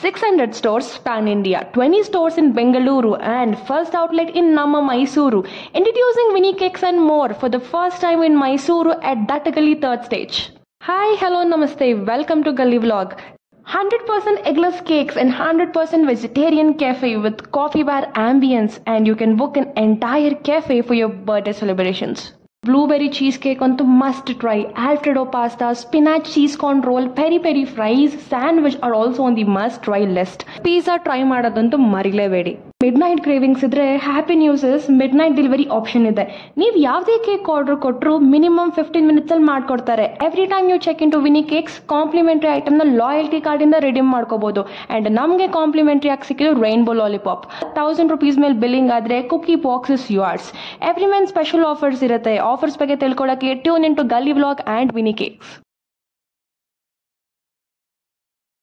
600 stores pan India, 20 stores in Bengaluru, and first outlet in Nama Mysuru. Introducing mini cakes and more for the first time in Mysuru at Dattagalli third stage. Hi, hello, namaste. Welcome to Gully Vlog. 100% eggless cakes and 100% vegetarian cafe with coffee bar ambience, and you can book an entire cafe for your birthday celebrations. Blueberry cake ಅಂತೂ must try Alfredo pasta spinach cheese corn roll peri peri fries sandwich are also on the must try list pizza try ಮಾಡೋದಂತೂ ಮರಿಲೇಬೇಡಿ midnight cravings ಇದ್ರೆ happy news is midnight delivery option ಇದೆ. ನೀವು ಯಾವುದೇ cake order ಕೊಟ್ಟರು minimum fifteen minutes ಅಲ್ಲಿ ಮಾಡ್ಕೊಡ್ತಾರೆ. Every time ನೀವು check in to Vini Cakes complimentary ನ ಲಾಯಲ್ಟಿ ಕಾರ್ಡ್ ಇಂದ ರಿಡೀಮ್ ಮಾಡ್ಕೋಬಹುದು ಅಂಡ್ ನಮಗೆ ಕಾಂಪ್ಲಿಮೆಂಟರಿ ಆಗಿ ಸಿಕ್ಕಿದ್ರು ರೈನ್ಬೋ ಲಾಲಿಪಾಪ್ ತೌಸಂಡ್ ರುಪೀಸ್ ಮೇಲೆ ಬಿಲ್ಲಿಂಗ್ ಆದ್ರೆ cookie box is yours every men special offers ಇರುತ್ತೆ. ಆಫರ್ಸ್ ಬಗ್ಗೆ ತಿಳ್ಕೊಳ್ಳೋಕೆ tune in to Galli vlog and Vini Cakes